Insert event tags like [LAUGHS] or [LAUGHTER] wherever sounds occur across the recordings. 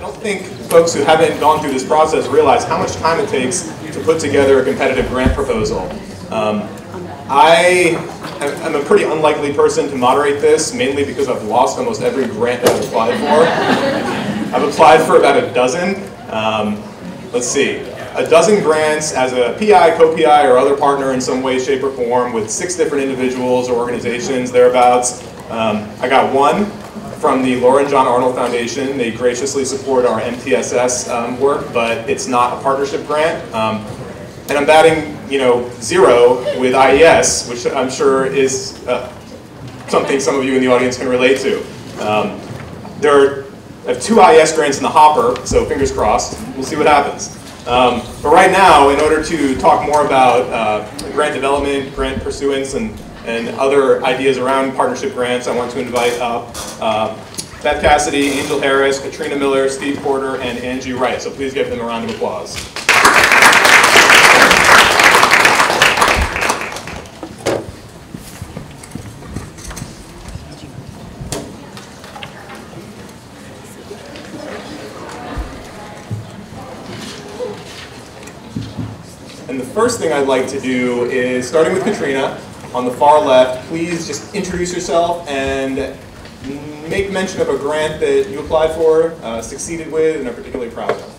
I don't think folks who haven't gone through this process realize how much time it takes to put together a competitive grant proposal. Um, I am a pretty unlikely person to moderate this, mainly because I've lost almost every grant that I've applied for. [LAUGHS] I've applied for about a dozen. Um, let's see, a dozen grants as a PI, co-PI, or other partner in some way, shape, or form with six different individuals or organizations, thereabouts. Um, I got one from the Laura and John Arnold Foundation. They graciously support our MTSS um, work, but it's not a partnership grant. Um, and I'm batting, you know, zero with IES, which I'm sure is uh, something some of you in the audience can relate to. Um, there are two IES grants in the hopper, so fingers crossed. We'll see what happens. Um, but right now, in order to talk more about uh, grant development, grant pursuance, and and other ideas around partnership grants, I want to invite up uh, Beth Cassidy, Angel Harris, Katrina Miller, Steve Porter, and Angie Wright. So please give them a round of applause. And the first thing I'd like to do is, starting with Katrina, on the far left, please just introduce yourself and make mention of a grant that you applied for, uh, succeeded with, and are particularly proud of.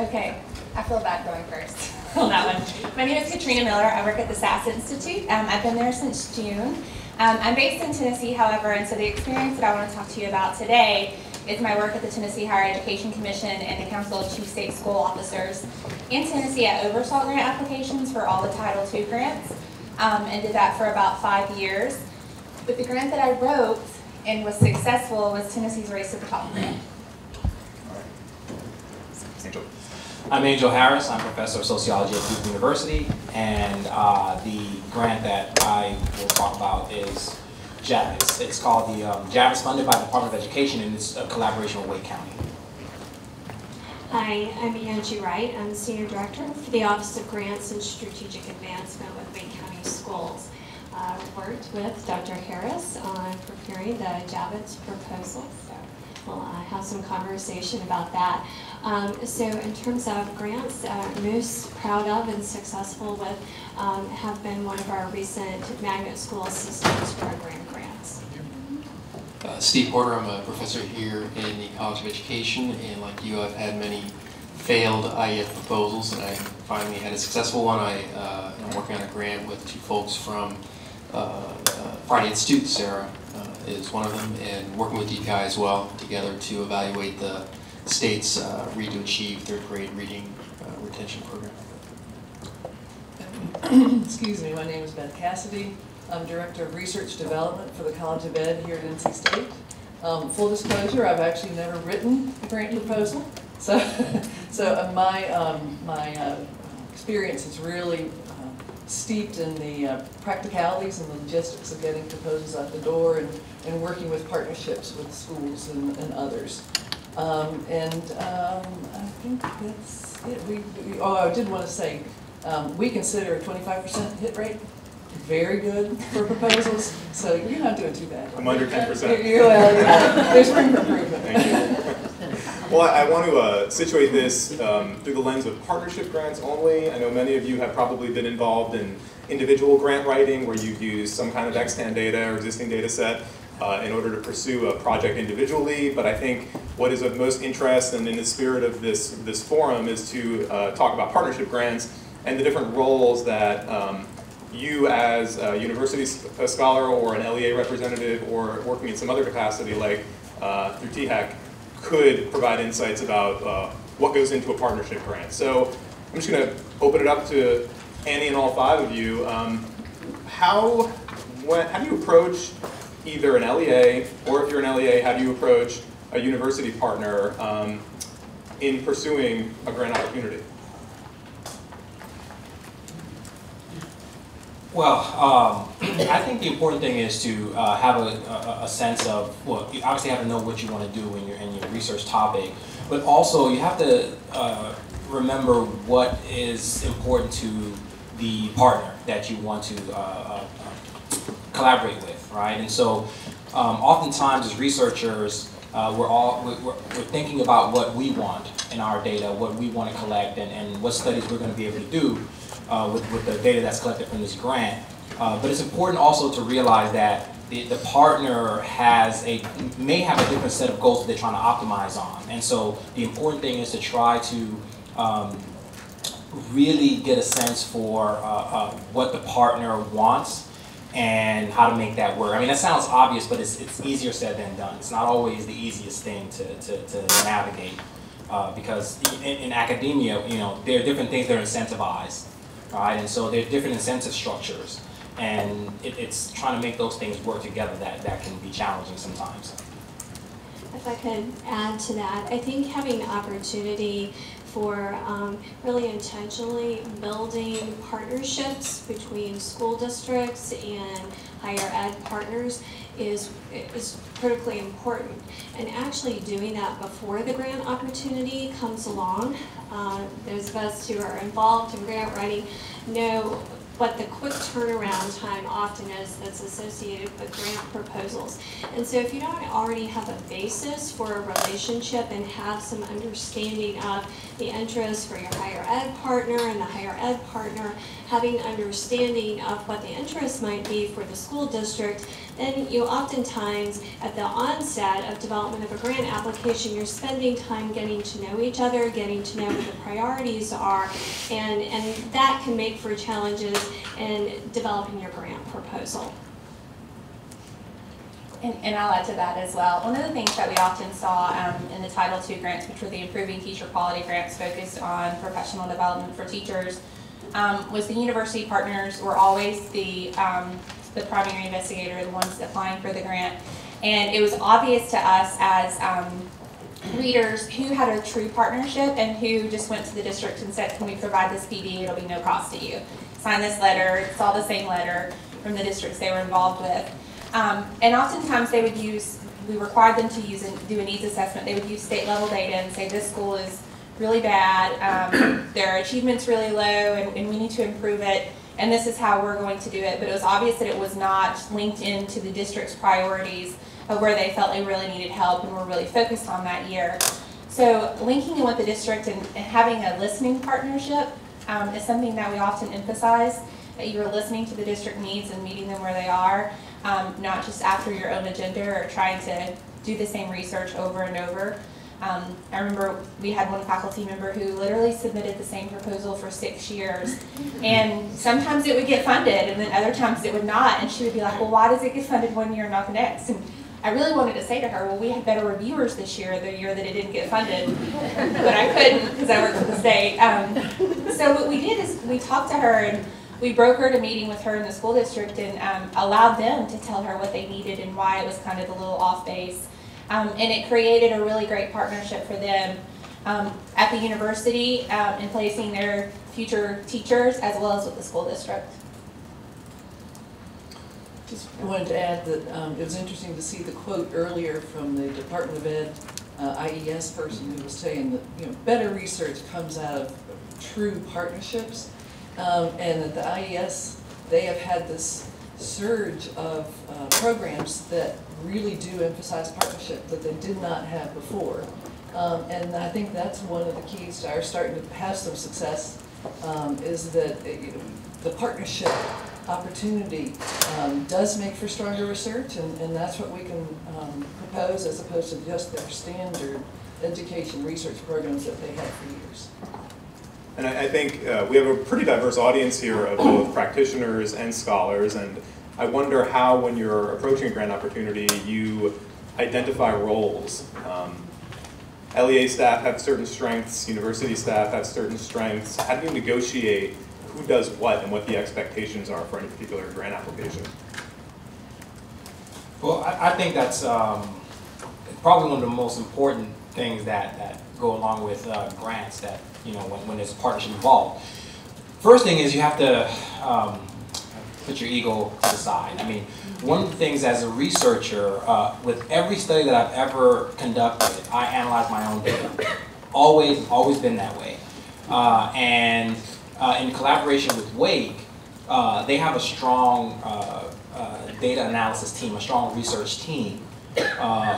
Okay, I feel bad going first [LAUGHS] on that one. My name is Katrina Miller. I work at the SAS Institute. Um, I've been there since June. Um, I'm based in Tennessee, however, and so the experience that I want to talk to you about today is my work at the Tennessee Higher Education Commission and the Council of Chief State School Officers. In Tennessee, I oversaw grant applications for all the Title II grants um, and did that for about five years. But the grant that I wrote and was successful was Tennessee's Race to the Top grant. Angel. I'm Angel Harris. I'm professor of sociology at Duke University, and uh, the grant that I will talk about is Javits. It's called the um, Javits, funded by the Department of Education, and it's a collaboration with Wake County. Hi, I'm Angie Wright. I'm the Senior Director for the Office of Grants and Strategic Advancement with Wake County Schools. I uh, worked with Dr. Harris on preparing the Javits proposal, so we'll uh, have some conversation about that. Um, so in terms of grants, uh, most proud of and successful with um, have been one of our recent Magnet School Assistance Program grants. Uh, Steve Porter, I'm a professor here in the College of Education, and like you, I've had many failed IES proposals, and I finally had a successful one. I uh, am working on a grant with two folks from uh, uh Friday Institute, Sarah uh, is one of them, and working with DPI as well, together to evaluate the state's uh, Read to Achieve third grade reading retention program. [COUGHS] Excuse me, my name is Beth Cassidy. I'm Director of Research Development for the College of Ed here at NC State. Um, full disclosure, I've actually never written a grant proposal. So, [LAUGHS] so uh, my, um, my uh, experience is really uh, steeped in the uh, practicalities and the logistics of getting proposals out the door and, and working with partnerships with schools and, and others. Um, and um, I think that's it. We, we, oh, I did want to say, um, we consider a 25% hit rate very good for proposals, so you're not doing too bad. I'm under 10%. You're, well, there's room for improvement. Thank you. Well, I, want to uh, situate this um, through the lens of partnership grants only. I know many of you have probably been involved in individual grant writing where you've used some kind of extant data or existing data set uh, in order to pursue a project individually, but I think what is of most interest and in the spirit of this, this forum is to uh, talk about partnership grants and the different roles that um, you as a university scholar or an LEA representative or working in some other capacity like uh, through THEC could provide insights about uh, what goes into a partnership grant. So I'm just going to open it up to Annie and all five of you. Um, how, when, how do you approach either an LEA or if you're an LEA, how do you approach a university partner um, in pursuing a grant opportunity? Well, um, I think the important thing is to uh, have a, a, a, sense of, well, you obviously have to know what you want to do in your, in your research topic, but also you have to uh, remember what is important to the partner that you want to uh, uh collaborate with, right? And so um, oftentimes as researchers, uh, we're all we're, we're thinking about what we want in our data, what we want to collect, and, and what studies we're going to be able to do uh, with, with the data that's collected from this grant. Uh, but it's important also to realize that the, the partner has a may have a different set of goals that they're trying to optimize on, and so the important thing is to try to um, really get a sense for uh, uh, what the partner wants and how to make that work. I mean, that sounds obvious, but it's, it's easier said than done. It's not always the easiest thing to, to, to navigate uh, because in, in academia, you know, there are different things that are incentivized, right? And so there are different incentive structures. And it, it's trying to make those things work together that, that can be challenging sometimes. If I could add to that, I think having the opportunity for um, really intentionally building partnerships between school districts and higher ed partners is, is critically important. And actually doing that before the grant opportunity comes along, uh, those of us who are involved in grant writing know what the quick turnaround time often is that's associated with grant proposals. And so if you don't already have a basis for a relationship and have some understanding of the interests for your higher ed partner and the higher ed partner, having understanding of what the interests might be for the school district, then you oftentimes, at the onset of development of a grant application, you're spending time getting to know each other, getting to know what the priorities are, and, and that can make for challenges in developing your grant proposal. And, and I'll add to that as well. One of the things that we often saw um, in the Title II grants, which were the Improving Teacher Quality grants focused on professional development for teachers, um, was the university partners were always the, um, the primary investigator, the ones applying for the grant. And it was obvious to us as um, readers who had a true partnership and who just went to the district and said, can we provide this PD, it'll be no cost to you. Sign this letter, it's all the same letter from the districts they were involved with. Um, and oftentimes they would use, we required them to use and do a needs assessment. They would use state level data and say this school is really bad, um, [COUGHS] their achievement's really low, and, and we need to improve it. And this is how we're going to do it. But it was obvious that it was not linked into the district's priorities of where they felt they really needed help and were really focused on that year. So linking in with the district and, and having a listening partnership um, is something that we often emphasize, that you're listening to the district needs and meeting them where they are um, not just after your own agenda or trying to do the same research over and over. Um, I remember we had one faculty member who literally submitted the same proposal for six years. And sometimes it would get funded and then other times it would not. And she would be like, well, why does it get funded one year and not the next? And I really wanted to say to her, well, we had better reviewers this year, the year that it didn't get funded. but I couldn't because I worked for the state. Um, so what we did is we talked to her and we brokered a meeting with her in the school district and um, allowed them to tell her what they needed and why it was kind of a little off base. Um, and it created a really great partnership for them um, at the university um, in placing their future teachers as well as with the school district. Just wanted to add that um, it was interesting to see the quote earlier from the Department of Ed uh, IES person who was saying that, you know, better research comes out of true partnerships. Um, and at the IES, they have had this surge of uh, programs that really do emphasize partnership that they did not have before. Um, and I think that's one of the keys to our starting to have some success um, is that uh, you know, the partnership opportunity um, does make for stronger research, and, and that's what we can um, propose as opposed to just their standard education research programs that they had for years. And I, I think uh, we have a pretty diverse audience here of both practitioners and scholars, and I wonder how, when you're approaching a grant opportunity, you identify roles. Um, LEA staff have certain strengths, university staff have certain strengths. How do you negotiate who does what and what the expectations are for any particular grant application? Well, I, I think that's um, probably one of the most important things that, that go along with uh, grants that, you know, when, when there's a partnership involved. First thing is you have to um, put your ego to the side. I mean, one of the things as a researcher, uh, with every study that I've ever conducted, I analyze my own data. Always, always been that way. Uh, and uh, in collaboration with Wake, uh, they have a strong uh, uh, data analysis team, a strong research team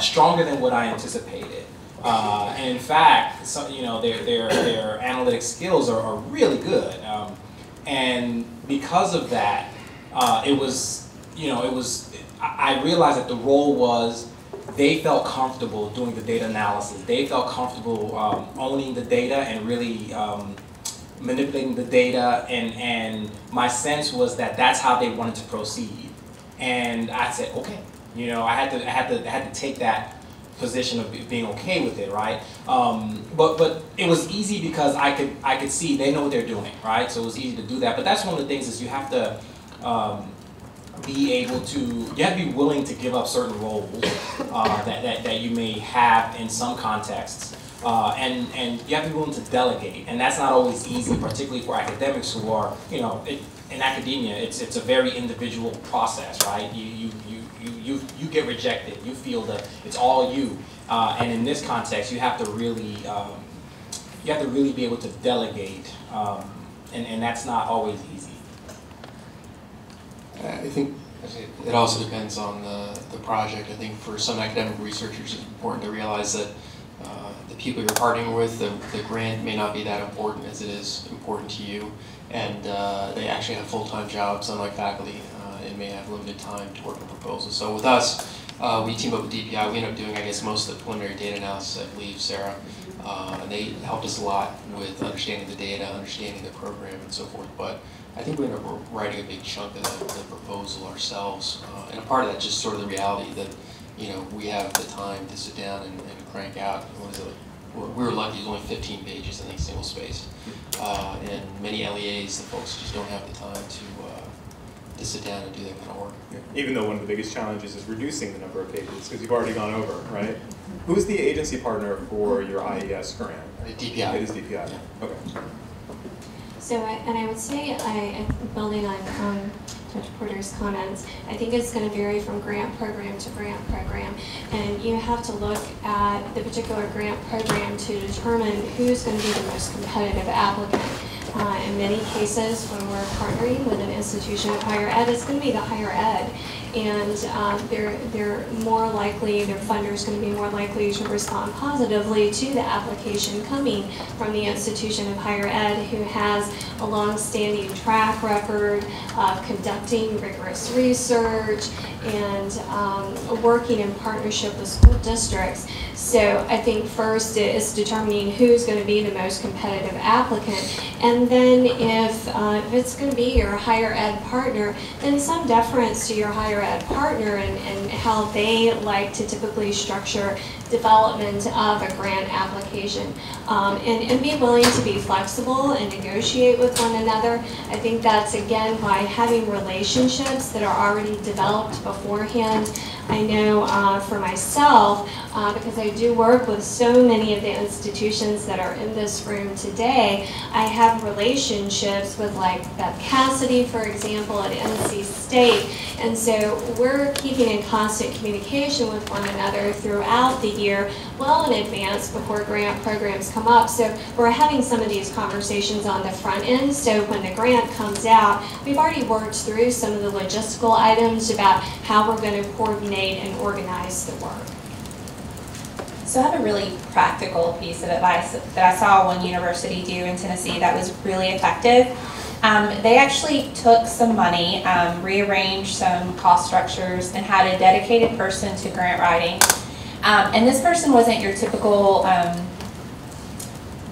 stronger than what I anticipated. Uh, and in fact, so, you know, their, their, their analytic skills are, are really good. Um, and because of that, uh, it was, you know, it was, I I realized that the role was they felt comfortable doing the data analysis. They felt comfortable um, owning the data and really um, manipulating the data. And, and my sense was that that's how they wanted to proceed. And I said, okay, you know, I had to, I had to, I had to take that position of being okay with it, right? Um, but but it was easy because I could I could see they know what they're doing, right? So it was easy to do that. But that's one of the things is you have to um, be able to you have to be willing to give up certain roles uh, that, that that you may have in some contexts. Uh, and, and you have to be willing to delegate, and that's not always easy, particularly for academics who are, you know, it, in academia, it's, it's a very individual process, right? You, you, you, you, you, you get rejected, you feel that it's all you. Uh, and in this context, you have to really, um, you have to really be able to delegate, um, and, and that's not always easy. I think it also depends on the, the project. I think for some academic researchers, it's important to realize that uh, the people you're partnering with, the, the grant may not be that important as it is important to you. And uh, they actually have full-time jobs, unlike faculty, and may have limited time to work on proposals. So with us, uh, we team up with DPI. We end up doing, I guess, most of the preliminary data analysis, I believe, Sarah. Uh, and they helped us a lot with understanding the data, understanding the program, and so forth. But I think we end up writing a big chunk of the, the proposal ourselves. Uh, and a part of that just sort of the reality that, you know, we have the time to sit down and, and crank out, what is it, we we were lucky, it was only 15 pages, I think, single spaced. Uh, and many LEAs, the folks just don't have the time to, uh, to sit down and do that kind of work. Even though one of the biggest challenges is reducing the number of pages, because you've already gone over, right? Who's the agency partner for your IES grant? DPI. It is DPI, okay. So, I, and I would say, I, building on um, Judge Porter's comments, I think it's going to vary from grant program to grant program. And you have to look at the particular grant program to determine who's going to be the most competitive applicant. Uh, in many cases, when we're partnering with an institution of higher ed, it's going to be the higher ed. And um, they're, they're more likely, their funder is going to be more likely to respond positively to the application coming from the institution of higher ed who has a long-standing track record of conducting rigorous research and um, working in partnership with school districts. So I think first is determining who's going to be the most competitive applicant. And then if, uh, if it's going to be your higher ed partner, then some deference to your higher partner and, and how they like to typically structure development of a grant application. Um, and, and be willing to be flexible and negotiate with one another. I think that's again by having relationships that are already developed beforehand. I know uh, for myself, uh, because I do work with so many of the institutions that are in this room today, I have relationships with like Beth Cassidy, for example, at NC State. And so we're keeping in constant communication with one another throughout the year, well in advance before grant programs come up. So we're having some of these conversations on the front end. So when the grant comes out, we've already worked through some of the logistical items about how we're going to coordinate and organize the work. So I have a really practical piece of advice that I saw one university do in Tennessee that was really effective. Um, they actually took some money, um, rearranged some cost structures, and had a dedicated person to grant writing. Um, and this person wasn't your typical um,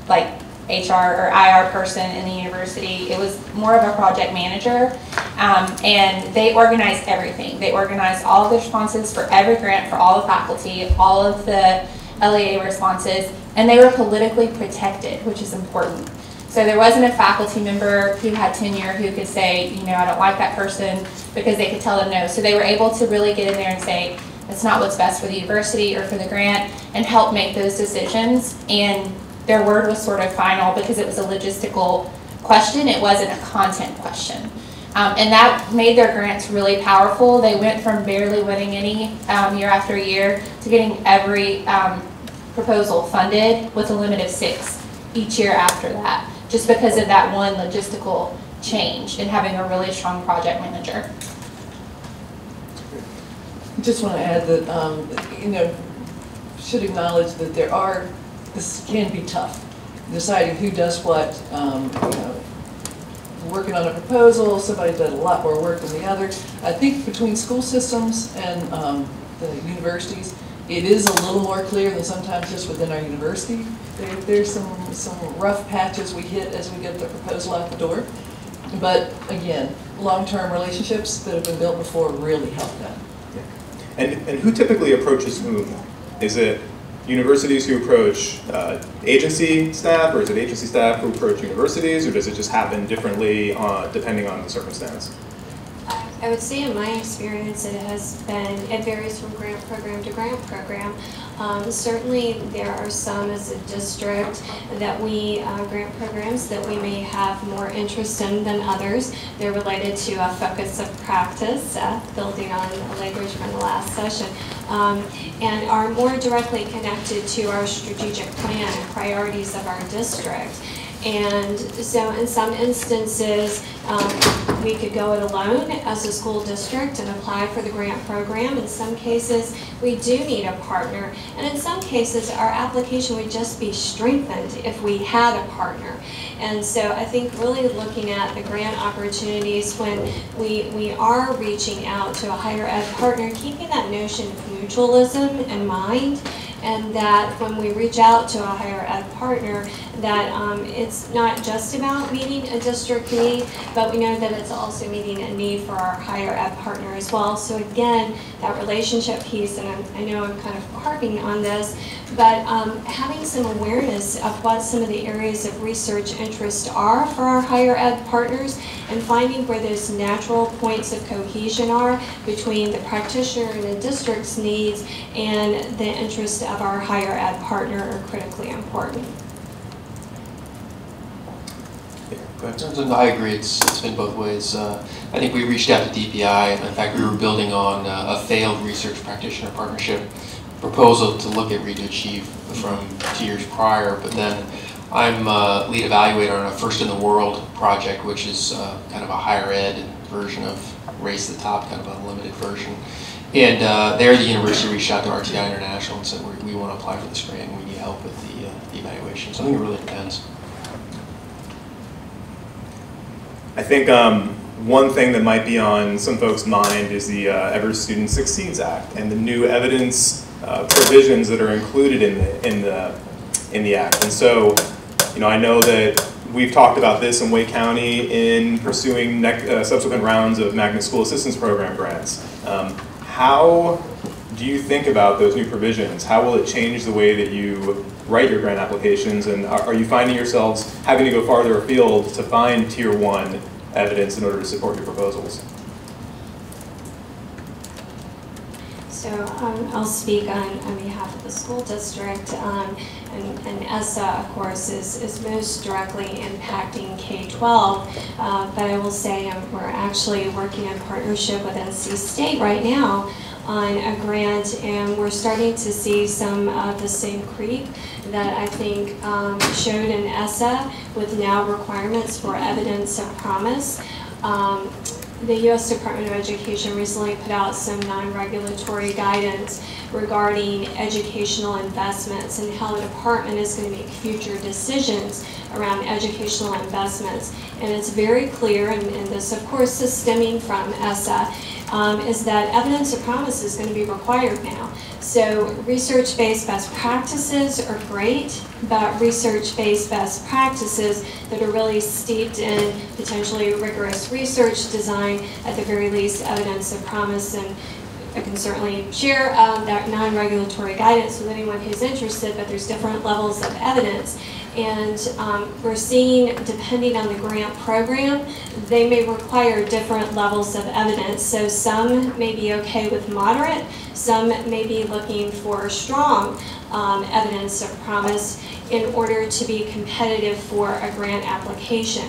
like HR or IR person in the university. It was more of a project manager. Um, and they organized everything. They organized all of the responses for every grant for all the faculty, all of the LEA responses, and they were politically protected, which is important. So there wasn't a faculty member who had tenure who could say, you know, I don't like that person because they could tell them no. So they were able to really get in there and say, it's not what's best for the university or for the grant and help make those decisions. And their word was sort of final because it was a logistical question. It wasn't a content question. Um, and that made their grants really powerful. They went from barely winning any um, year after year to getting every um, proposal funded with a limit of six each year after that, just because of that one logistical change and having a really strong project manager. just want to add that, um, you know, should acknowledge that there are, this can be tough, deciding who does what, um, you know, working on a proposal, somebody did a lot more work than the other. I think between school systems and um, the universities, it is a little more clear than sometimes just within our university. There, there's some, some rough patches we hit as we get the proposal out the door. But again, long-term relationships that have been built before really help that. And, and who typically approaches whom? Is it universities who approach uh, agency staff, or is it agency staff who approach universities, or does it just happen differently uh, depending on the circumstance? I would say in my experience, it has been, it varies from grant program to grant program. Um, certainly, there are some as a district that we, uh, grant programs that we may have more interest in than others. They're related to a focus of practice, uh, building on language from the last session, um, and are more directly connected to our strategic plan and priorities of our district. And so in some instances, um, we could go it alone as a school district and apply for the grant program. In some cases, we do need a partner. And in some cases, our application would just be strengthened if we had a partner. And so I think really looking at the grant opportunities when we, we are reaching out to a higher ed partner, keeping that notion of mutualism in mind and that when we reach out to a higher ed partner, that um, it's not just about meeting a district need, but we know that it's also meeting a need for our higher ed partner as well. So again, that relationship piece, and I'm, i know I'm kind of harping on this, but um, having some awareness of what some of the areas of research interest are for our higher ed partners and finding where those natural points of cohesion are between the practitioner and the district's needs and the interests of our higher ed partner are critically important. Yeah, I agree, it's, it's been both ways. Uh, I think we reached out to DPI, in fact, we were building on uh, a failed research practitioner partnership proposal to look at Read to Achieve from two years prior, but then I'm uh, lead evaluator on a First in the World project, which is uh, kind of a higher ed version of Race the Top, kind of a limited version. And uh, there, the university reached out to RTI International and said, we, want to apply for this grant and we need help with the, uh, the evaluation. So I think it really depends. I think um, one thing that might be on some folks' mind is the uh, Every Student Succeeds Act and the new evidence provisions that are included in the, in the in the act. And so, you know, I know that we've talked about this in Wake County in pursuing uh, subsequent rounds of Magnet School Assistance Program grants. Um, how do you think about those new provisions? How will it change the way that you write your grant applications? And are, are you finding yourselves having to go farther afield to find tier one evidence in order to support your proposals? So um, I'll speak on, on behalf of the school district. Um, and, and ESSA, of course, is, is most directly impacting K-12. Uh, but I will say um, we're actually working in partnership with NC State right now on a grant, and we're starting to see some of the same creep that I think um, showed in ESSA with now requirements for evidence of promise. Um, the U.S. Department of Education recently put out some non-regulatory guidance regarding educational investments and how the department is going to make future decisions around educational investments. And it's very clear, and, and this of course is stemming from ESSA, um, is that evidence of promise is going to be required now. So research-based best practices are great, but research-based best practices that are really steeped in potentially rigorous research design, at the very least evidence of promise and I can certainly share um, that non-regulatory guidance with anyone who's interested, but there's different levels of evidence. And um, we're seeing, depending on the grant program, they may require different levels of evidence. So some may be okay with moderate, some may be looking for strong um, evidence of promise in order to be competitive for a grant application.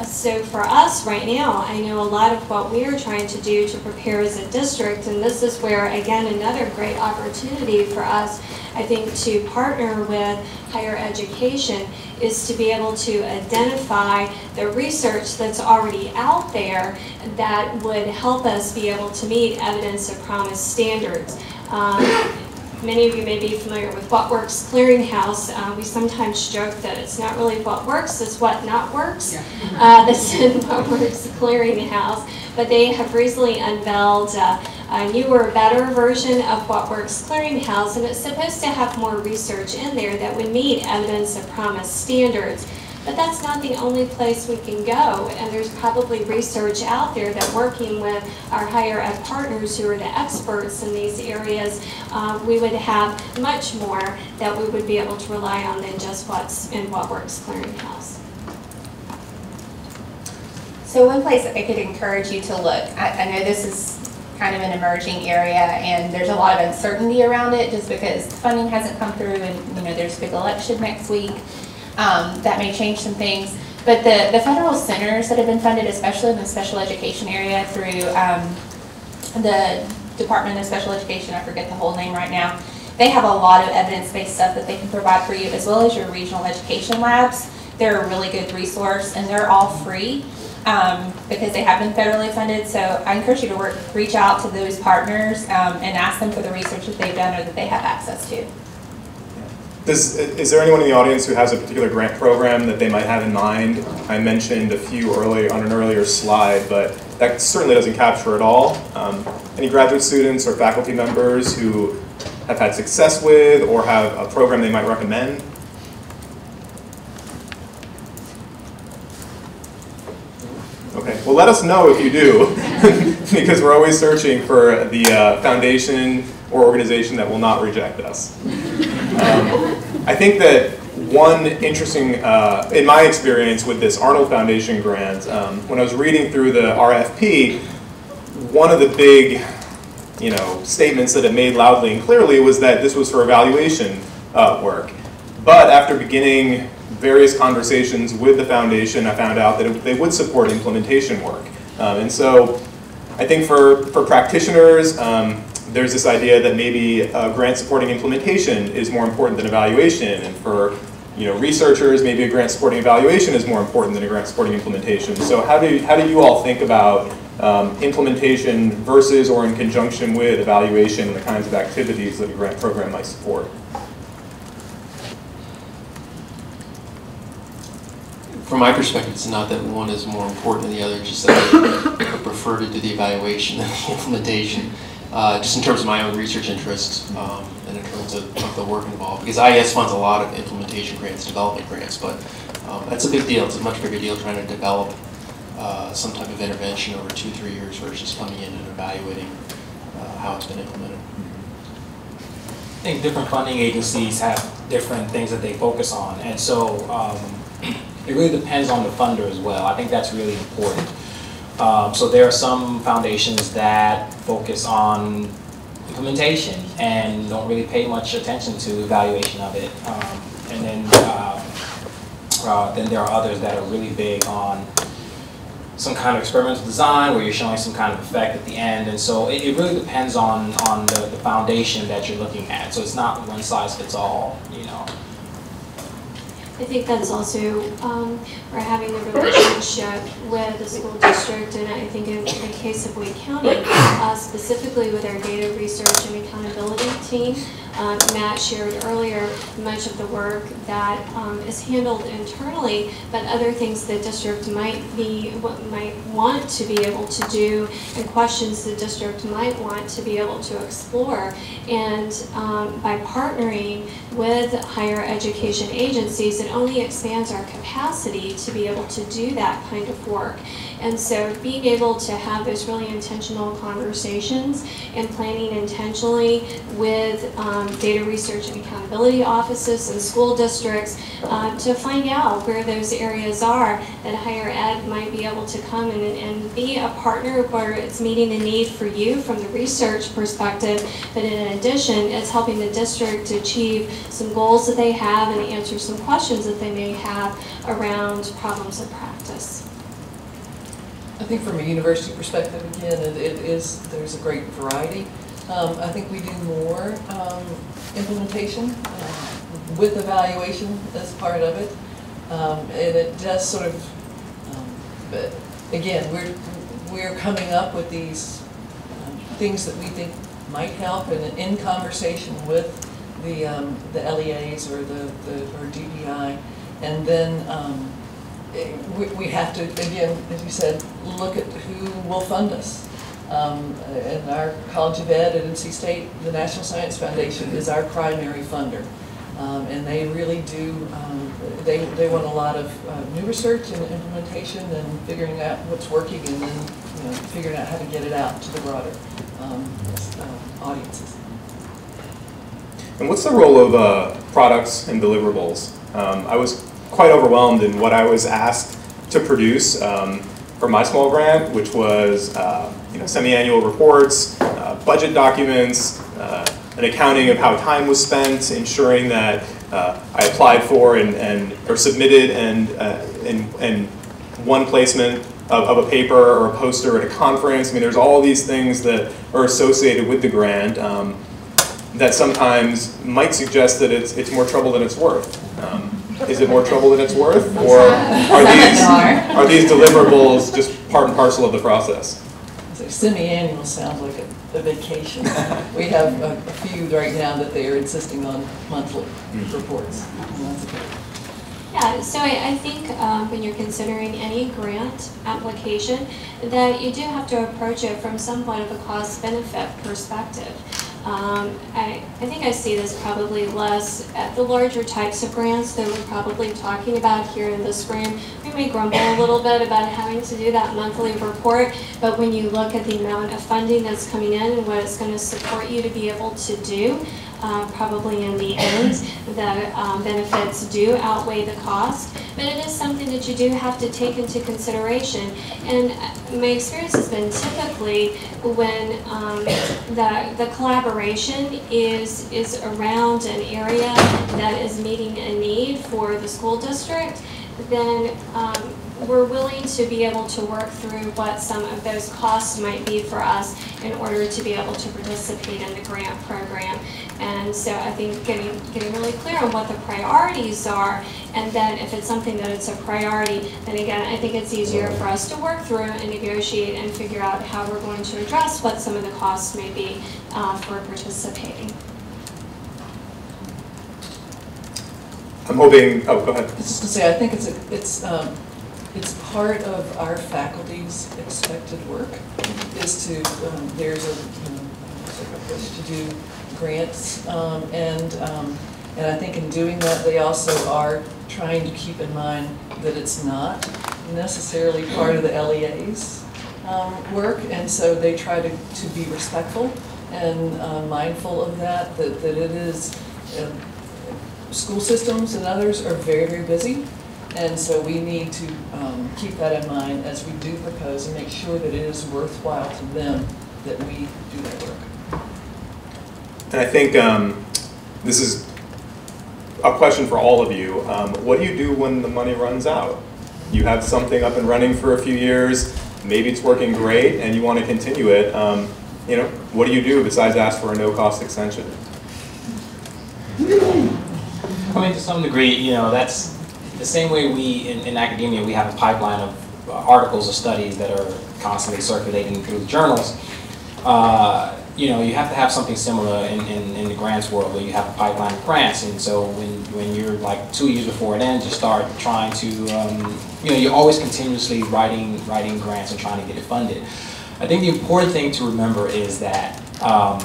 Uh, So for us right now, I know a lot of what we are trying to do to prepare as a district, and this is where, again, another great opportunity for us, I think, to partner with higher education is to be able to identify the research that's already out there that would help us be able to meet evidence of promise standards. Um, Many of you may be familiar with What Works Clearinghouse. Uh, we sometimes joke that it's not really what works, it's what not works. Uh, [LAUGHS] that's in What Works Clearinghouse. But they have recently unveiled uh, a newer, better version of What Works Clearinghouse, and it's supposed to have more research in there that would meet evidence of promise standards. But that's not the only place we can go, and there's probably research out there that working with our higher ed partners who are the experts in these areas, uh, we would have much more that we would be able to rely on than just what's in What Works Clearinghouse. So one place I could encourage you to look, I, I know this is kind of an emerging area and there's a lot of uncertainty around it just because funding hasn't come through and, you know, there's a big election next week. Um, that may change some things. But the, the federal centers that have been funded, especially in the special education area through, um, the Department of Special Education, I forget the whole name right now, they have a lot of evidence-based stuff that they can provide for you, as well as your regional education labs. They're a really good resource, and they're all free, um, because they have been federally funded, so I encourage you to work, reach out to those partners, um, and ask them for the research that they've done or that they have access to. Does, is there anyone in the audience who has a particular grant program that they might have in mind? I mentioned a few earlier on an earlier slide, but that certainly doesn't capture it all. Um, any graduate students or faculty members who have had success with or have a program they might recommend? Okay, well let us know if you do, [LAUGHS] because we're always searching for the uh, foundation or organization that will not reject us. Um, I think that one interesting, uh, in my experience with this Arnold Foundation grant, um, when I was reading through the RFP, one of the big, you know, statements that it made loudly and clearly was that this was for evaluation uh, work. But after beginning various conversations with the foundation, I found out that it, they would support implementation work. Um, and so I think for, for practitioners, um, there's this idea that maybe uh, grant supporting implementation is more important than evaluation, and for you know researchers, maybe a grant supporting evaluation is more important than a grant supporting implementation. So how do how do you all think about um, implementation versus or in conjunction with evaluation and the kinds of activities that a grant program might support? From my perspective, it's not that one is more important than the other, just that I [COUGHS] prefer to do the evaluation than the implementation. Uh, just in terms of my own research interests um, and in terms of, of the work involved. Because IES funds a lot of implementation grants, development grants, but um, that's a big deal. It's a much bigger deal trying to develop uh, some type of intervention over two, three years versus coming in and evaluating uh, how it's been implemented. I think different funding agencies have different things that they focus on, and so um, [CLEARS THROAT] it really depends on the funder as well. I think that's really important. Um, so there are some foundations that focus on implementation and don't really pay much attention to evaluation of it. Um, and then, uh, uh, then there are others that are really big on some kind of experimental design where you're showing some kind of effect at the end. And so it, it really depends on, on the, the foundation that you're looking at. So it's not one size fits all, you know. I think that's also, um, we're having the relationship with the school district, and I think in the case of Wake County, uh, specifically with our data research and accountability team, um, Matt shared earlier much of the work that um, is handled internally, but other things the district might be, might want to be able to do, and questions the district might want to be able to explore. And um, by partnering with higher education agencies, it only expands our capacity to be able to do that kind of work. And so being able to have those really intentional conversations and planning intentionally with um, data research and accountability offices and school districts uh, to find out where those areas are that higher ed might be able to come in and, and be a partner where it's meeting the need for you from the research perspective, but in addition, it's helping the district to achieve some goals that they have and answer some questions that they may have around problems of practice. I think from a university perspective, again, it, it is, there's a great variety. Um, I think we do more, um, implementation, um, with evaluation as part of it. Um, and it does sort of, um, but again, we're, we're coming up with these um, things that we think might help and in conversation with the, um, the LEAs or the, the, or DPI. And then, um, eh, we, we have to, again, as you said, look at who will fund us. Um, and our College of Ed at NC State, the National Science Foundation is our primary funder. Um, and they really do, um, they, they want a lot of uh, new research and implementation and figuring out what's working and then, you know, figuring out how to get it out to the broader, um, uh, audiences. And what's the role of uh, products and deliverables? Um, I was quite overwhelmed in what I was asked to produce um, for my small grant, which was uh, you know, semi-annual reports, uh, budget documents, uh, an accounting of how time was spent, ensuring that uh, I applied for and, and or submitted and, uh, and, and one placement of, of, a paper or a poster at a conference. I mean, there's all these things that are associated with the grant. Um, that sometimes might suggest that it's, it's more trouble than it's worth. Um, is it more trouble than it's worth? Or are these, are these deliverables just part and parcel of the process? So semi-annual sounds like a, a vacation. we have a, a, few right now that they are insisting on monthly mm. reports. Yeah, so I, I think um, when you're considering any grant application, that you do have to approach it from somewhat of a cost-benefit perspective. Um, I, I think I see this probably less at the larger types of grants that we're probably talking about here in this room. We may grumble a little bit about having to do that monthly report, but when you look at the amount of funding that's coming in and what it's going to support you to be able to do, uh, probably in the end, the um, benefits do outweigh the cost, but it is something that you do have to take into consideration. And my experience has been typically when um, the, the collaboration is, is around an area that is meeting a need for the school district, then um, we're willing to be able to work through what some of those costs might be for us in order to be able to participate in the grant program. And so I think getting, getting really clear on what the priorities are, and then if it's something that it's a priority, then again, I think it's easier for us to work through and negotiate and figure out how we're going to address what some of the costs may be uh, for participating. I'm hoping, oh, go ahead. Just to say, I think it's, a, it's, um, it's part of our faculty's expected work is to, um, there's a, you know, to do grants, um, and, um, and I think in doing that, they also are trying to keep in mind that it's not necessarily part of the LEA's um, work, and so they try to, to be respectful and uh, mindful of that, that, that it is, uh, school systems and others are very, very busy, and so we need to um, keep that in mind as we do propose and make sure that it is worthwhile to them that we do that work. And I think um, this is a question for all of you. Um, what do you do when the money runs out? You have something up and running for a few years, maybe it's working great and you want to continue it. Um, you know, what do you do besides ask for a no-cost extension? I mean, to some degree, you know, that's the same way we, in, in academia, we have a pipeline of uh, articles or studies that are constantly circulating through journals. Uh, you know, you have to have something similar in, in, in, the grants world where you have a pipeline of grants. And so when, when you're like two years before it ends, you start trying to, um, you know, you're always continuously writing, writing grants and trying to get it funded. I think the important thing to remember is that um,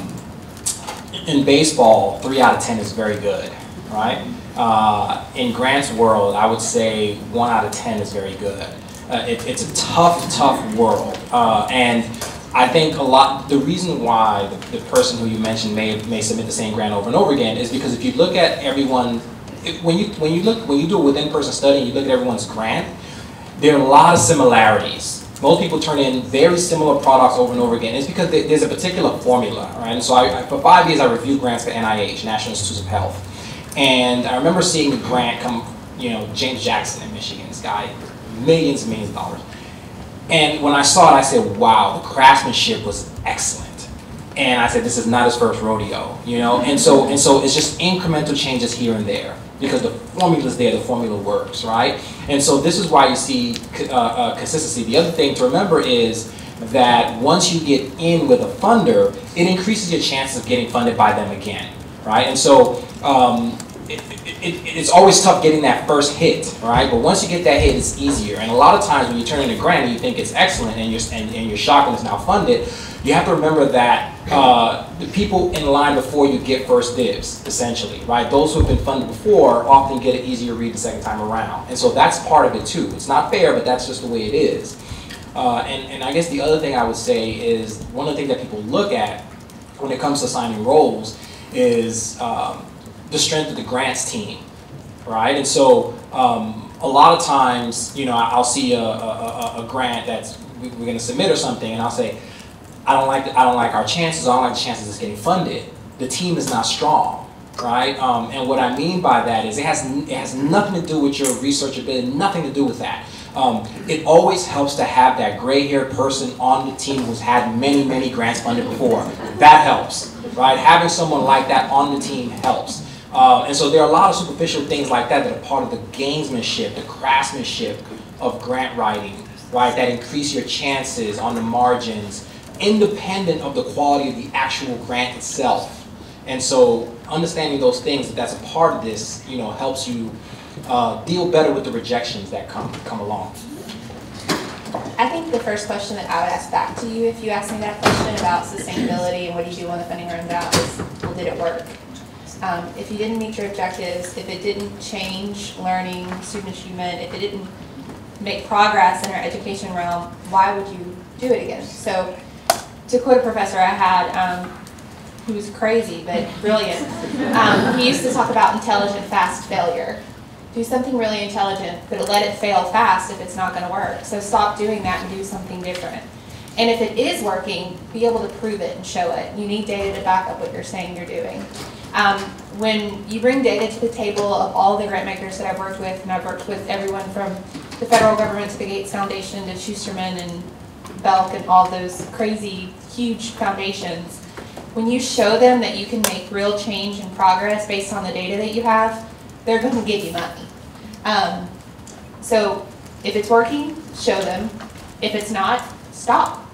in baseball, three out of 10 is very good, right? Uh, in grants world, I would say one out of 10 is very good. Uh, it, it's a tough, tough world. Uh, and I think a lot, the reason why the, the, person who you mentioned may, may submit the same grant over and over again is because if you look at everyone, it, when you, when you look, when you do a within-person study and you look at everyone's grant, there are a lot of similarities. Most people turn in very similar products over and over again. It's because there's a particular formula, right? And so I, I, for five years I reviewed grants for NIH, National Institutes of Health. And I remember seeing a grant come, you know, James Jackson in Michigan, this guy, millions and millions of dollars And when I saw it, I said, wow, the craftsmanship was excellent. And I said, this is not his first rodeo, you know? And so, and so it's just incremental changes here and there because the formula's there, the formula works, right? And so this is why you see uh, uh, consistency. The other thing to remember is that once you get in with a funder, it increases your chances of getting funded by them again, right? And so um, it, it, it's always tough getting that first hit, right? But once you get that hit, it's easier. And a lot of times when you turn in a grant and you think it's excellent and you're, and, and you're shocked when it's now funded, you have to remember that uh, the people in line before you get first dibs, essentially, right? Those who have been funded before often get an easier read the second time around. And so that's part of it too. It's not fair, but that's just the way it is. Uh, and, and I guess the other thing I would say is one of the things that people look at when it comes to signing roles is um, the strength of the grants team, right? And so um, a lot of times, you know, I'll see a, a, a grant that's we're going to submit or something, and I'll say, I don't like I don't like our chances. I don't like the chances it's getting funded. The team is not strong, right? Um, and what I mean by that is it has it has nothing to do with your research ability, nothing to do with that. Um, it always helps to have that gray-haired person on the team who's had many many grants funded before. That helps, right? Having someone like that on the team helps. Uh, and so there are a lot of superficial things like that that are part of the gamesmanship, the craftsmanship of grant writing, right? That increase your chances on the margins independent of the quality of the actual grant itself. And so understanding those things, that that's a part of this, you know, helps you uh, deal better with the rejections that come, come along. I think the first question that I would ask back to you, if you asked me that question about sustainability and what do you do when the funding runs out, is, well, did it work? Um, if you didn't meet your objectives, if it didn't change learning, student achievement, if it didn't make progress in our education realm, why would you do it again? So to quote a professor I had, um, who was crazy but brilliant, um, he used to talk about intelligent fast failure. Do something really intelligent, but let it fail fast if it's not going to work. So stop doing that and do something different. And if it is working, be able to prove it and show it. You need data to back up what you're saying you're doing. Um, when you bring data to the table of all the grant makers that I've worked with, and I've worked with everyone from the federal government to the Gates Foundation to Schusterman and Belk and all those crazy, huge foundations, when you show them that you can make real change and progress based on the data that you have, they're going to give you money. Um, so if it's working, show them. If it's not, stop.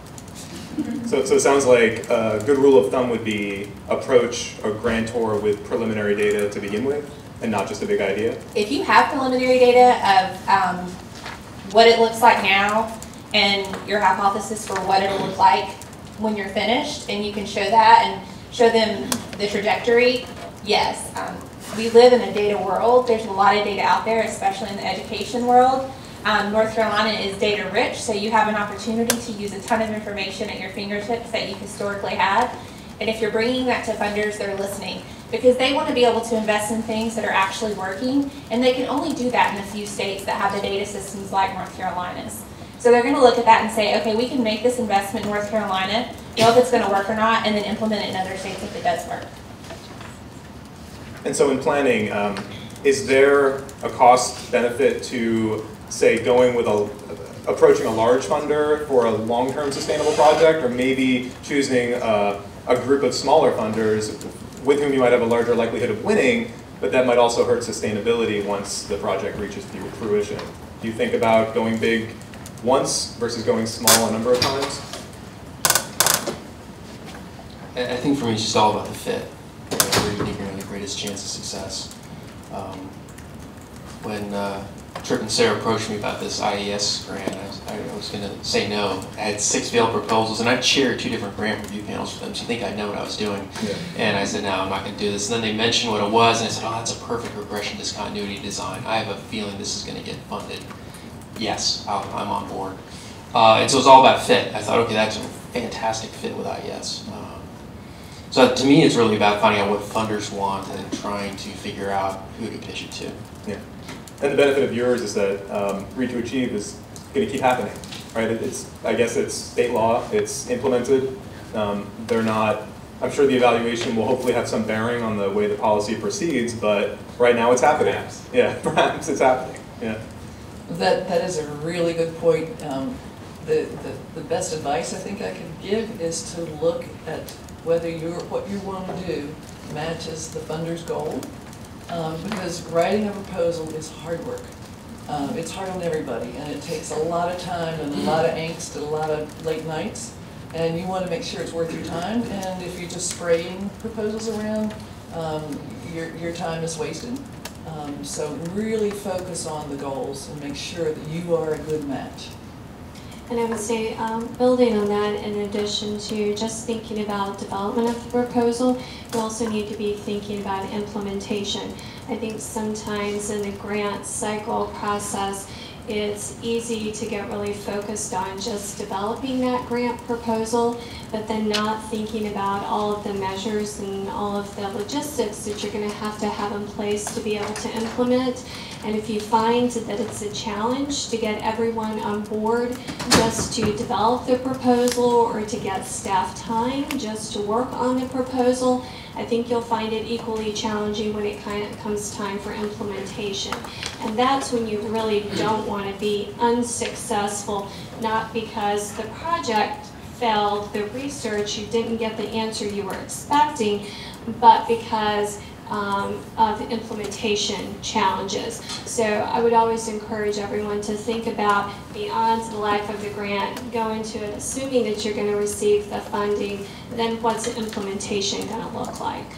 So, so it sounds like a good rule of thumb would be approach a grantor with preliminary data to begin with, and not just a big idea. If you have preliminary data of um, what it looks like now and your hypothesis for what it'll look like when you're finished, and you can show that and show them the trajectory, yes. Um, we live in a data world. There's a lot of data out there, especially in the education world. Um, North Carolina is data rich, so you have an opportunity to use a ton of information at your fingertips that you historically had. And if you're bringing that to funders, they're listening because they want to be able to invest in things that are actually working, and they can only do that in a few states that have the data systems like North Carolina's. So they're going to look at that and say, okay, we can make this investment in North Carolina, know if it's going to work or not, and then implement it in other states if it does work. And so in planning, um, is there a cost benefit to, say, going with a, approaching a large funder for a long-term sustainable project, or maybe choosing a, a group of smaller funders with whom you might have a larger likelihood of winning, but that might also hurt sustainability once the project reaches fruition? Do you think about going big once versus going small a number of times? I think for me, it's just all about the fit. Where you're going to the greatest chance of success. Um, When uh, Trip and Sarah approached me about this IES grant, I was, I was going to say no. I had six failed proposals, and I chaired two different grant review panels for them, so you think I know what I was doing. Yeah. And I said, no, I'm not going to do this. And then they mentioned what it was, and I said, oh, that's a perfect regression discontinuity design. I have a feeling this is going to get funded. Yes, I'll- I'm on board. Uh, and so it's all about fit. I thought, okay, that's a fantastic fit with IES. Um, so to me, it's really about finding out what funders want and trying to figure out who to pitch it to. Yeah. And the benefit of yours is that um, Read to Achieve is going to keep happening, right? It's, I guess it's state law, it's implemented. Um, They're not, I'm sure the evaluation will hopefully have some bearing on the way the policy proceeds, but right now it's happening. Perhaps. Yeah, [LAUGHS] perhaps it's happening, yeah. That, that is a really good point. Um, the, the, the best advice I think I can give is to look at whether you're, what you want to do matches the funder's goal. Um, because writing a proposal is hard work. Um, it's hard on everybody, and it takes a lot of time and a lot of angst and a lot of late nights. And you want to make sure it's worth your time, and if you're just spraying proposals around, um, your, your time is wasted. Um, so really focus on the goals and make sure that you are a good match. And I would say, um, building on that, in addition to just thinking about development of the proposal, you also need to be thinking about implementation. I think sometimes in the grant cycle process, it's easy to get really focused on just developing that grant proposal, but then not thinking about all of the measures and all of the logistics that you're going to have to have in place to be able to implement. And if you find that it's a challenge to get everyone on board just to develop the proposal or to get staff time just to work on the proposal, I think you'll find it equally challenging when it kind of comes time for implementation. And that's when you really don't want to be unsuccessful, not because the project failed the research, you didn't get the answer you were expecting, but because um, of implementation challenges. So I would always encourage everyone to think about beyond the life of the grant, go into it assuming that you're going to receive the funding, then what's the implementation going to look like?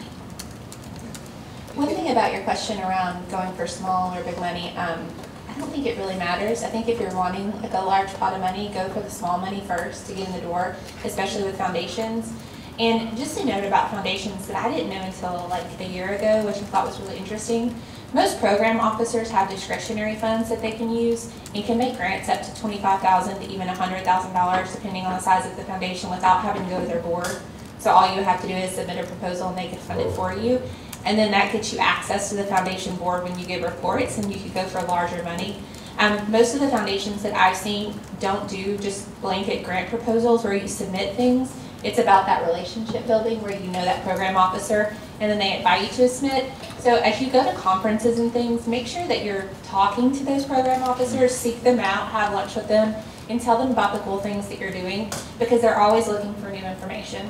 One thing about your question around going for small or big money, um, I don't think it really matters. I think if you're wanting like a large pot of money, go for the small money first to get in the door, especially with foundations. And just a note about foundations that I didn't know until like a year ago, which I thought was really interesting. Most program officers have discretionary funds that they can use and can make grants up to twenty-five thousand to even hundred thousand dollars, depending on the size of the foundation, without having to go to their board. So all you have to do is submit a proposal and they can fund it for you. And then that gets you access to the foundation board when you give reports and you could go for larger money. Um, most of the foundations that I've seen don't do just blanket grant proposals where you submit things. It's about that relationship building where you know that program officer and then they invite you to submit. So as you go to conferences and things, make sure that you're talking to those program officers, seek them out, have lunch with them, and tell them about the cool things that you're doing because they're always looking for new information.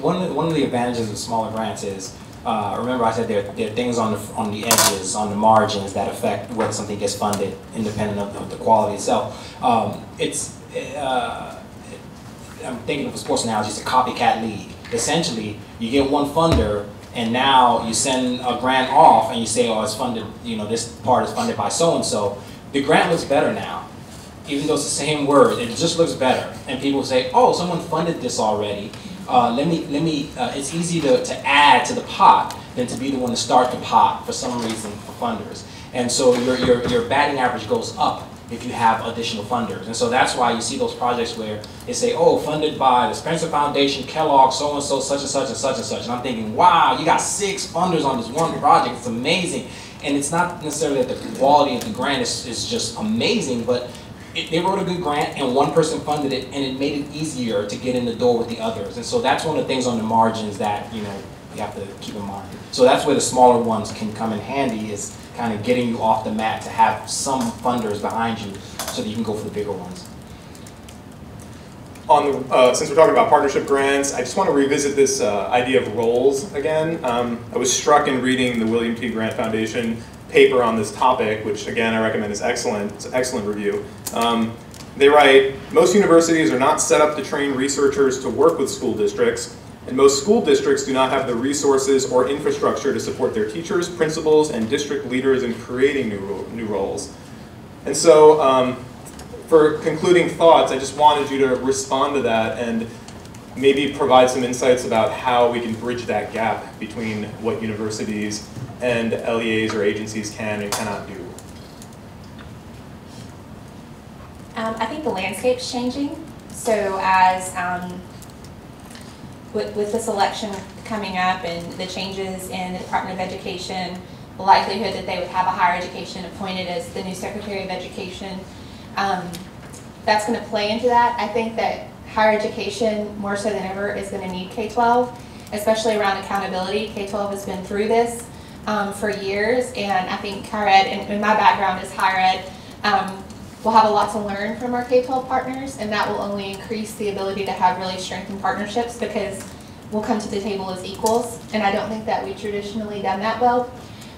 One, of the, one of the advantages of smaller grants is uh, remember I said there, there are things on the, on the edges, on the margins that affect whether something gets funded independent of, of the quality itself. Um, it's, uh, I'm thinking of a sports analogy, it's a copycat league. Essentially, you get one funder and now you send a grant off and you say, oh, it's funded, you know, this part is funded by so-and-so. The grant looks better now. Even though it's the same word, it just looks better. And people say, oh, someone funded this already uh, let me, let me, uh, it's easy to, to add to the pot than to be the one to start the pot for some reason for funders. And so your, your, your batting average goes up if you have additional funders. And so that's why you see those projects where they say, oh, funded by the Spencer Foundation, Kellogg, so-and-so, such and such and such and such. And I'm thinking, wow, you got six funders on this one project. It's amazing. And it's not necessarily that the quality of the grant is, is just amazing, but they wrote a good grant and one person funded it and it made it easier to get in the door with the others. And so that's one of the things on the margins that, you know, you have to keep in mind. So that's where the smaller ones can come in handy is kind of getting you off the mat to have some funders behind you so that you can go for the bigger ones. On the, uh, since we're talking about partnership grants, I just want to revisit this uh, idea of roles again. Um, I was struck in reading the William T. Grant Foundation paper on this topic, which again I recommend is excellent. It's an excellent review. Um, they write, most universities are not set up to train researchers to work with school districts, and most school districts do not have the resources or infrastructure to support their teachers, principals, and district leaders in creating new, new roles. And so, um, for concluding thoughts, I just wanted you to respond to that and maybe provide some insights about how we can bridge that gap between what universities and LEAs or agencies can and cannot do? Um, I think the landscape's changing. So as um, with, with this election coming up and the changes in the Department of Education, the likelihood that they would have a higher education appointed as the new Secretary of Education, um, that's going to play into that. I think that higher education, more so than ever, is going to need K-12, especially around accountability. K-12 has been through this um, for years, and I think higher ed, and, and, my background is higher ed, um, we'll have a lot to learn from our K-12 partners, and that will only increase the ability to have really strengthened partnerships because we'll come to the table as equals, and I don't think that we've traditionally done that well.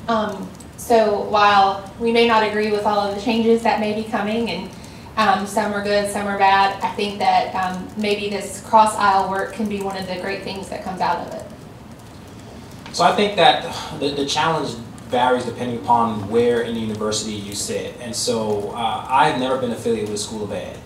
Um, so while we may not agree with all of the changes that may be coming, and um, some are good, some are bad, I think that um, maybe this cross aisle work can be one of the great things that comes out of it. So I think that the, the challenge varies depending upon where in the university you sit. And so uh, I've never been affiliated with school of ed.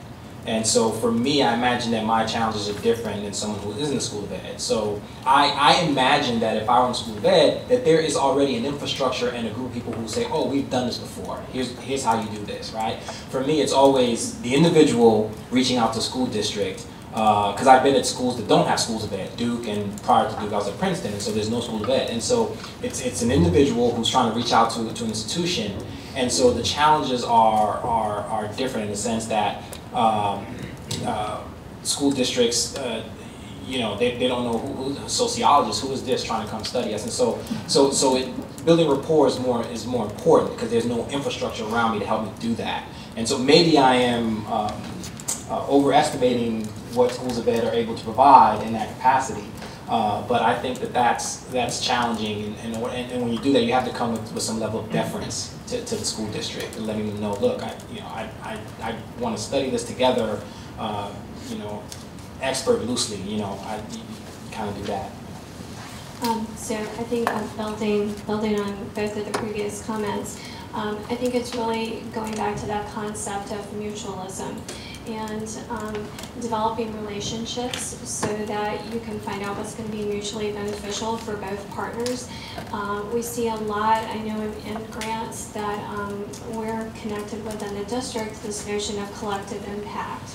And so for me, I imagine that my challenges are different than someone who isn't a school of ed. So I, I imagine that if I were in school of ed, that there is already an infrastructure and a group of people who say, oh, we've done this before. Here's, here's how you do this, right? For me, it's always the individual reaching out to school district uh, because I've been at schools that don't have schools of ed, Duke, and prior to Duke, I was at Princeton, and so there's no school of ed. And so it's, it's an individual who's trying to reach out to, to an institution, and so the challenges are, are, are different in the sense that um, uh, school districts, uh, you know, they, they don't know who, sociologists, who is this trying to come study us, and so so so it, building rapport is more is more important because there's no infrastructure around me to help me do that, and so maybe I am um, uh, overestimating what schools of ed are able to provide in that capacity. Uh, but I think that that's that's challenging, and, and, and, when you do that, you have to come with, with some level of deference to, to the school district and letting them know, look, I you know I, I, I want to study this together, uh, you know, expert loosely, you know, I kind of do that. Um, so I think um, building building on both of the previous comments, um, I think it's really going back to that concept of mutualism and um, developing relationships so that you can find out what's going to be mutually beneficial for both partners. Um, we see a lot, I know in, in grants that um, we're connected within the district, this notion of collective impact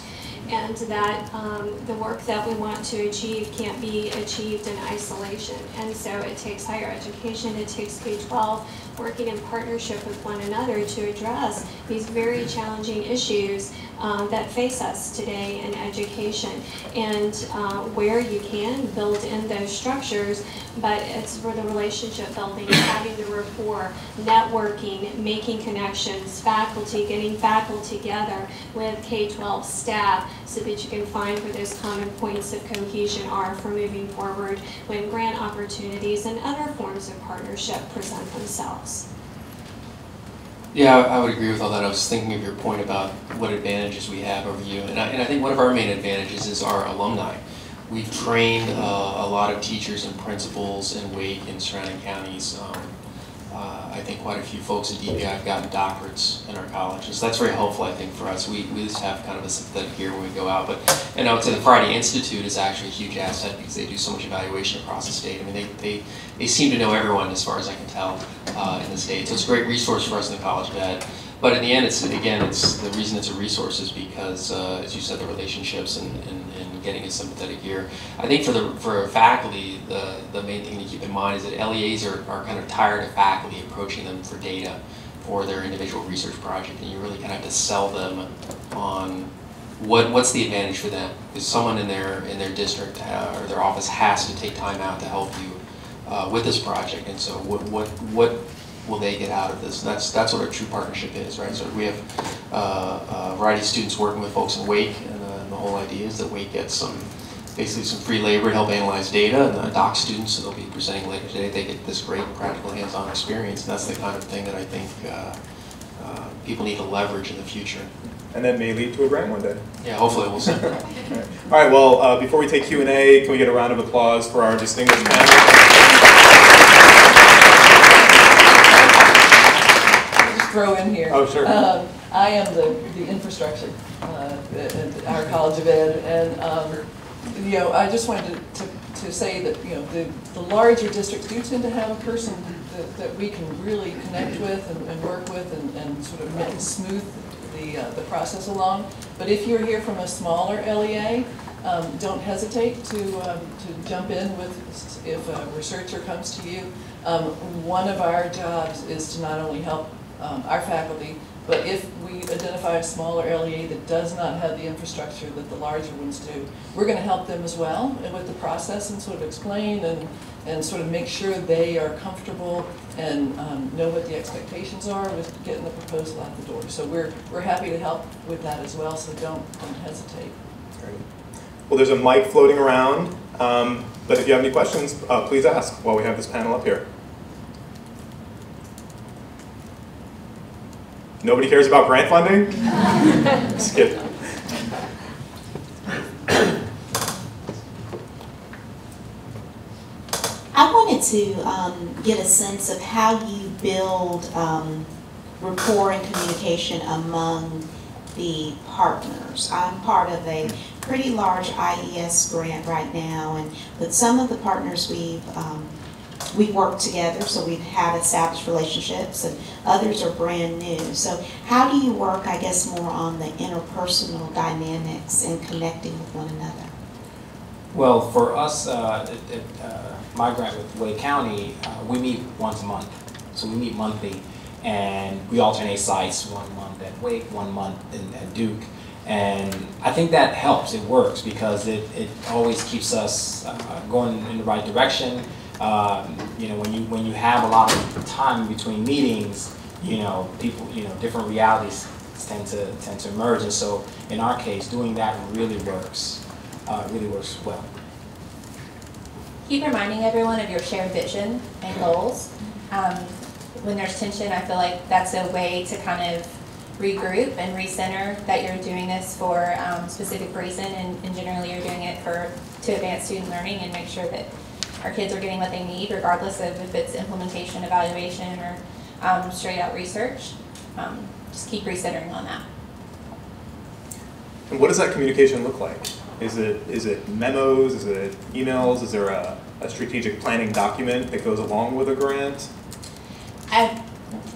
and that um, the work that we want to achieve can't be achieved in isolation. And so it takes higher education, it takes K-12 working in partnership with one another to address these very challenging issues um, that face us today in education. And uh, where you can build in those structures, but it's for the relationship building, having the rapport, networking, making connections, faculty, getting faculty together with K-12 staff so that you can find where those common points of cohesion are for moving forward when grant opportunities and other forms of partnership present themselves. Yeah, I would agree with all that. I was thinking of your point about what advantages we have over you. And I, and I think one of our main advantages is our alumni. We've trained uh, a lot of teachers and principals in Wake and surrounding counties. Um, I think quite a few folks at DPI have gotten doctorates in our colleges. That's very helpful, I think, for us. We, we just have kind of a synthetic year when we go out. But and I would say the Friday Institute is actually a huge asset because they do so much evaluation across the state. I mean, they, they, they seem to know everyone as far as I can tell uh, in the state. So it's a great resource for us in the College of Ed. But in the end, it's again, it's the reason it's a resource is because, uh, as you said, the relationships and, and, and, getting a sympathetic ear. I think for the for faculty, the the main thing to keep in mind is that LEAs are, are kind of tired of faculty approaching them for data for their individual research project, and you really kind of have to sell them on what what's the advantage for them. Because someone in their in their district uh, or their office has to take time out to help you uh, with this project, and so what what what will they get out of this? And that's that's what our true partnership is, right? So we have uh, a variety of students working with folks in Wake, and, whole idea is that we get some basically some free labor to help analyze data, and the doc students, that they'll be presenting later today, they get this great practical hands-on experience, and that's the kind of thing that I think uh, uh, people need to leverage in the future. And that may lead to a grant one day. Yeah, hopefully we'll see. [LAUGHS] All right, well, uh, before we take Q&A, can we get a round of applause for our distinguished panel? throw in here. Oh, sure. Um, I am the, the infrastructure at our College of Ed, and um, you know, I just wanted to, to, to, say that you know the, the larger districts do tend to have a person that, that we can really connect with and, and work with and, and sort of smooth the uh, the process along. But if you're here from a smaller LEA, um, don't hesitate to um, to jump in with if a researcher comes to you. Um, one of our jobs is to not only help um, our faculty, But if we identify a smaller LEA that does not have the infrastructure that the larger ones do, we're gonna help them as well with the process and sort of explain and, and sort of make sure they are comfortable and um, know what the expectations are with getting the proposal out the door. So we're, we're happy to help with that as well, so don't, don't hesitate. Great. Well, there's a mic floating around, um, but if you have any questions, uh, please ask while we have this panel up here. Nobody cares about grant funding? Kidding. I wanted to um, get a sense of how you build um, rapport and communication among the partners. I'm part of a pretty large IES grant right now, and with some of the partners we've um, we've worked together, so we've had established relationships, and others are brand new. So how do you work, I guess, more on the interpersonal dynamics and connecting with one another? Well, for us, uh, at, at, uh, my grant with Wake County, uh, we meet once a month. So we meet monthly, and we alternate sites, one month at Wake, one month in, at Duke. And I think that helps, it works, because it, it always keeps us uh, going in the right direction. Um, you know, when you, when you have a lot of time between meetings, you know, people, you know, different realities tend to, tend to emerge. And so in our case, doing that really works, uh, really works well. Keep reminding everyone of your shared vision and goals. Um, when there's tension, I feel like that's a way to kind of regroup and recenter that you're doing this for um, specific reason and, and generally you're doing it for to advance student learning and make sure that our kids are getting what they need regardless of if it's implementation, evaluation, or um, straight out research. Um, just keep recentering on that. And what does that communication look like? Is it is it memos? Is it emails? Is there a, a strategic planning document that goes along with a grant? I,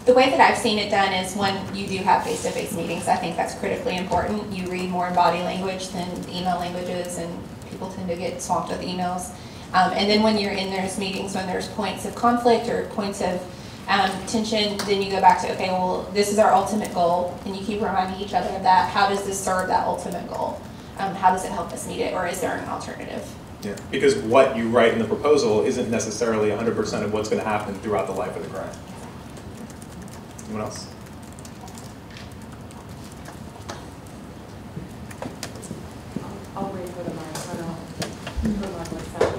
the way that I've seen it done is when you do have face-to-face meetings, I think that's critically important. You read more in body language than email languages, and people tend to get swamped with emails. Um, and then when you're in those meetings, when there's points of conflict or points of um, tension, then you go back to, okay, well, this is our ultimate goal, and you keep reminding each other of that. How does this serve that ultimate goal? Um, how does it help us meet it, or is there an alternative? Yeah. Because what you write in the proposal isn't necessarily 100% of what's going to happen throughout the life of the grant. Anyone else? I'll wait for the mic, I don't, for my myself.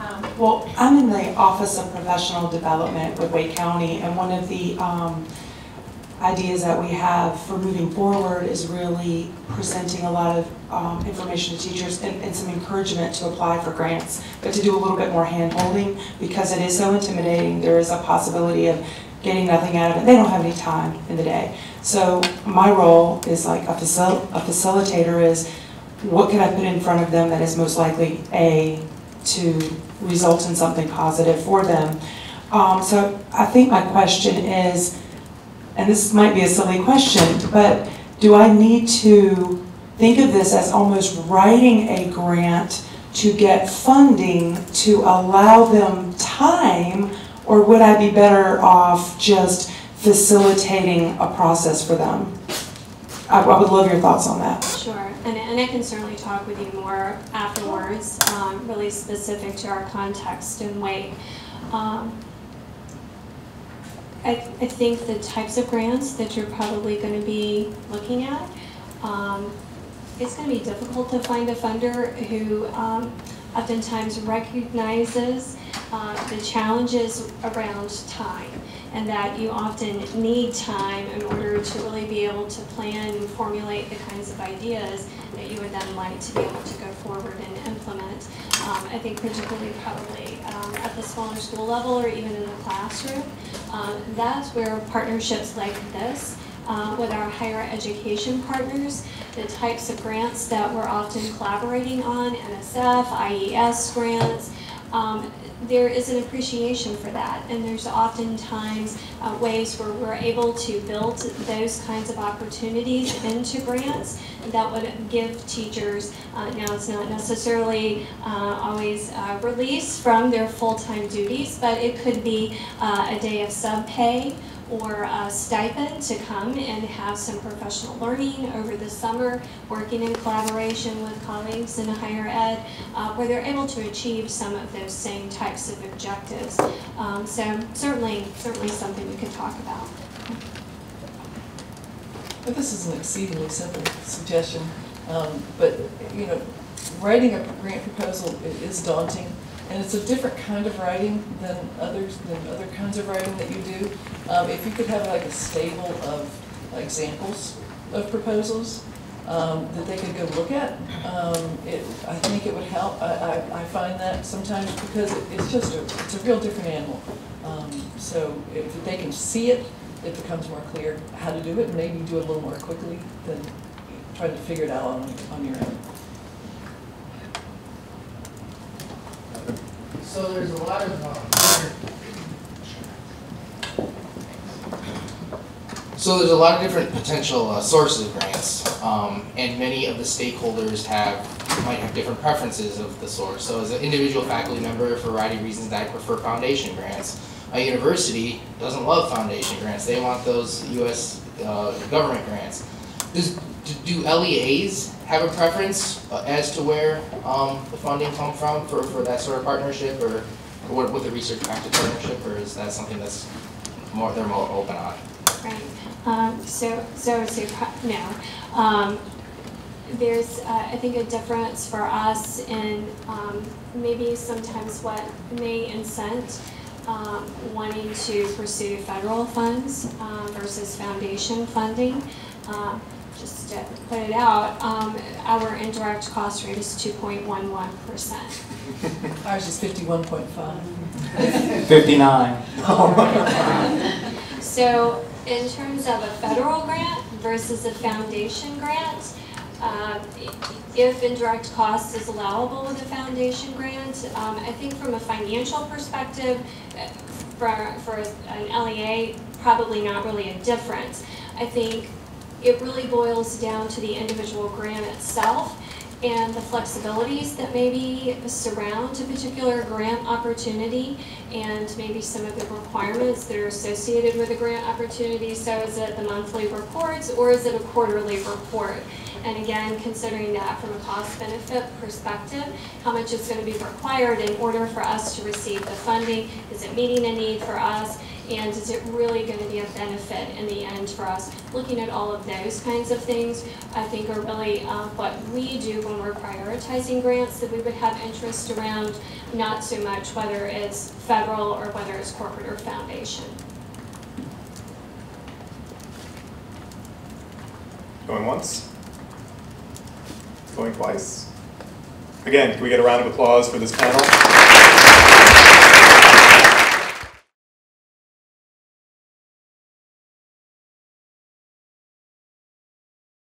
Um, Well, I'm in the Office of Professional Development with Wake County, and one of the um, ideas that we have for moving forward is really presenting a lot of um, information to teachers and and some encouragement to apply for grants, but to do a little bit more hand-holding, because it is so intimidating, there is a possibility of getting nothing out of it, they don't have any time in the day. So my role is like a facil- a facilitator is, what can I put in front of them that is most likely, A, to result in something positive for them. Um, so I think my question is, and this might be a silly question, but do I need to think of this as almost writing a grant to get funding to allow them time, or would I be better off just facilitating a process for them? I, I would love your thoughts on that. Sure, and, and I can certainly talk with you more afterwards, um, really specific to our context and Wake. Um, I, I think the types of grants that you're probably going to be looking at, um, it's going to be difficult to find a funder who um, oftentimes recognizes uh, the challenges around time and that you often need time in order to really be able to plan and formulate the kinds of ideas that you would then like to be able to go forward and implement. Um, I think particularly probably um, at the smaller school level or even in the classroom, um, that's where partnerships like this uh, with our higher education partners, the types of grants that we're often collaborating on, NSF, IES grants, um, there is an appreciation for that, and there's oftentimes uh, ways where we're able to build those kinds of opportunities into grants that would give teachers, uh, now it's not necessarily uh, always uh, release from their full-time duties, but it could be uh, a day of sub-pay or a stipend to come and have some professional learning over the summer, working in collaboration with colleagues in higher ed, uh, where they're able to achieve some of those same types of objectives. Um, so certainly, certainly something we could talk about. But this is an exceedingly simple suggestion, um, but, you know, writing a grant proposal is daunting, and it's a different kind of writing than others, than other kinds of writing that you do. Um, if you could have like a stable of examples of proposals, um, that they could go look at, um, it, I think it would help. I, I, I find that sometimes because it- it's just a, it's a real different animal. Um, so if they can see it, it becomes more clear how to do it, and maybe do it a little more quickly than trying to figure it out on, on your own. So there's a lot of, um, so there's a lot of different potential uh, sources of grants, um, and many of the stakeholders have, might have different preferences of the source. So as an individual faculty member, for a variety of reasons, I prefer foundation grants. A university doesn't love foundation grants, they want those US uh, government grants. Do LEAs have a preference uh, as to where um, the funding come from for, for that sort of partnership, or what- with the research practice partnership, or is that something that's more, they're more open on? Right, um, so, so would no. Um, there's, uh, I think, a difference for us in, um, maybe sometimes what may incent, um, wanting to pursue federal funds, um, versus foundation funding. Um, just to put it out, um, our indirect cost rate is two point one one percent. [LAUGHS] Ours is fifty-one point five. Fifty-nine. [LAUGHS] So in terms of a federal grant versus a foundation grant, um, if indirect cost is allowable with a foundation grant, um, I think from a financial perspective, uh, for, for an LEA, probably not really a difference. I think it really boils down to the individual grant itself and the flexibilities that maybe surround a particular grant opportunity and maybe some of the requirements that are associated with a grant opportunity. So is it the monthly reports or is it a quarterly report? And again, considering that from a cost benefit perspective, how much is going to be required in order for us to receive the funding? Is it meeting a need for us? And is it really going to be a benefit in the end for us? Looking at all of those kinds of things, I think are really uh, what we do when we're prioritizing grants that we would have interest around, not so much whether it's federal or whether it's corporate or foundation. Going once? Going twice? Again, can we get a round of applause for this panel?